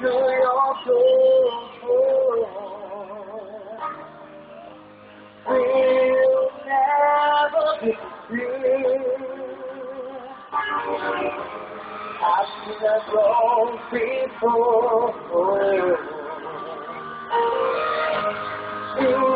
to your soul. We'll never disappear. I've before. It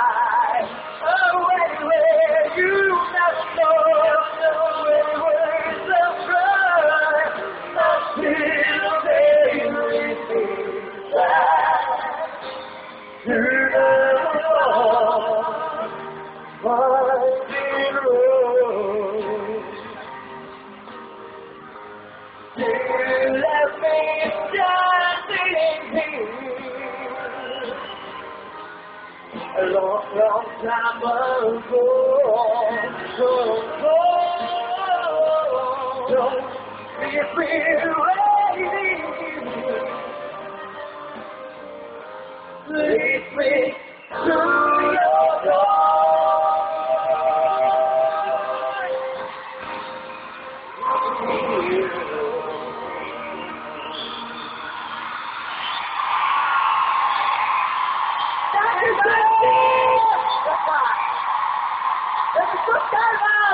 a long, long time ago. So, don't be afraid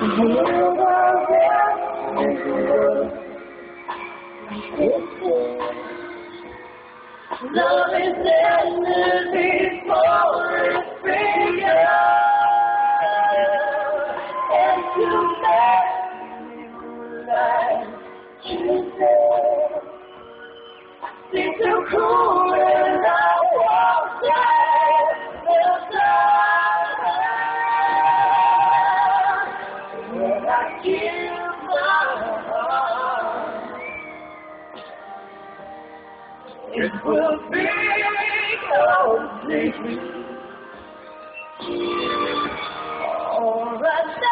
Love is destined before it's and to make It will be completely. All right.